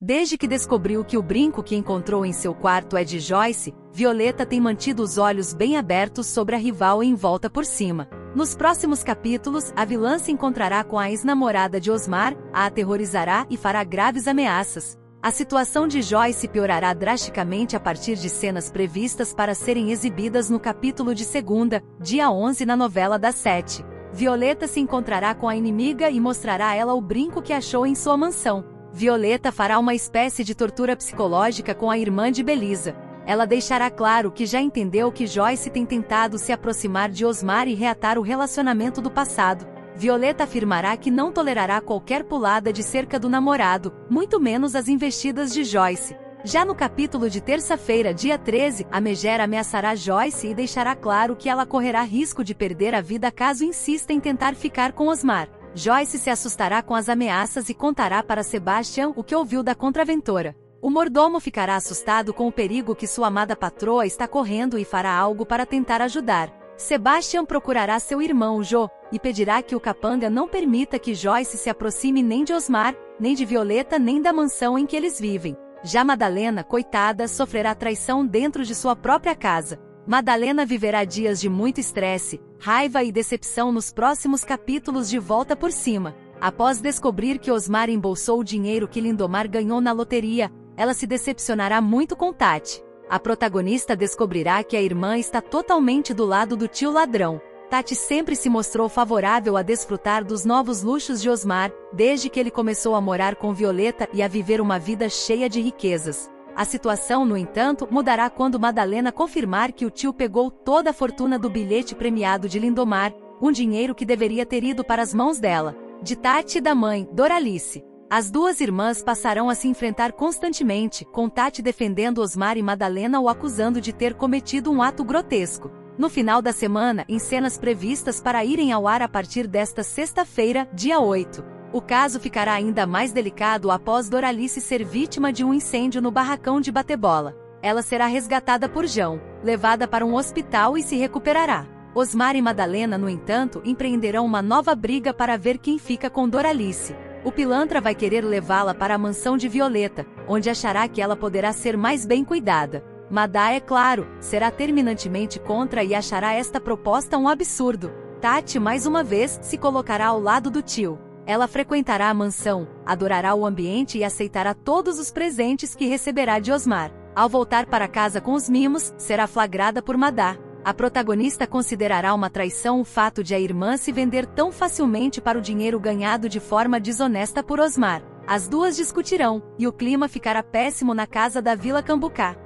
Desde que descobriu que o brinco que encontrou em seu quarto é de Joyce, Violeta tem mantido os olhos bem abertos sobre a rival em volta por cima. Nos próximos capítulos, a vilã se encontrará com a ex-namorada de Osmar, a aterrorizará e fará graves ameaças. A situação de Joyce piorará drasticamente a partir de cenas previstas para serem exibidas no capítulo de segunda, dia 11 na novela das sete. Violeta se encontrará com a inimiga e mostrará a ela o brinco que achou em sua mansão. Violeta fará uma espécie de tortura psicológica com a irmã de Belisa. Ela deixará claro que já entendeu que Joyce tem tentado se aproximar de Osmar e reatar o relacionamento do passado. Violeta afirmará que não tolerará qualquer pulada de cerca do namorado, muito menos as investidas de Joyce. Já no capítulo de terça-feira, dia 13, a Megera ameaçará Joyce e deixará claro que ela correrá risco de perder a vida caso insista em tentar ficar com Osmar. Joyce se assustará com as ameaças e contará para Sebastian o que ouviu da contraventora. O mordomo ficará assustado com o perigo que sua amada patroa está correndo e fará algo para tentar ajudar. Sebastian procurará seu irmão Jo e pedirá que o capanga não permita que Joyce se aproxime nem de Osmar, nem de Violeta, nem da mansão em que eles vivem. Já Madalena, coitada, sofrerá traição dentro de sua própria casa. Madalena viverá dias de muito estresse, raiva e decepção nos próximos capítulos de Volta por Cima. Após descobrir que Osmar embolsou o dinheiro que Lindomar ganhou na loteria, ela se decepcionará muito com Tati. A protagonista descobrirá que a irmã está totalmente do lado do tio ladrão. Tati sempre se mostrou favorável a desfrutar dos novos luxos de Osmar, desde que ele começou a morar com Violeta e a viver uma vida cheia de riquezas. A situação, no entanto, mudará quando Madalena confirmar que o tio pegou toda a fortuna do bilhete premiado de Lindomar, um dinheiro que deveria ter ido para as mãos dela, de Tati e da mãe, Doralice. As duas irmãs passarão a se enfrentar constantemente, com Tati defendendo Osmar e Madalena o acusando de ter cometido um ato grotesco. No final da semana, em cenas previstas para irem ao ar a partir desta sexta-feira, dia 8. O caso ficará ainda mais delicado após Doralice ser vítima de um incêndio no barracão de Batebola. Ela será resgatada por João, levada para um hospital e se recuperará. Osmar e Madalena, no entanto, empreenderão uma nova briga para ver quem fica com Doralice. O pilantra vai querer levá-la para a mansão de Violeta, onde achará que ela poderá ser mais bem cuidada. Madá, é claro, será terminantemente contra e achará esta proposta um absurdo. Tati, mais uma vez, se colocará ao lado do tio. Ela frequentará a mansão, adorará o ambiente e aceitará todos os presentes que receberá de Osmar. Ao voltar para casa com os mimos, será flagrada por Madá. A protagonista considerará uma traição o fato de a irmã se vender tão facilmente para o dinheiro ganhado de forma desonesta por Osmar. As duas discutirão, e o clima ficará péssimo na casa da Vila Cambucá.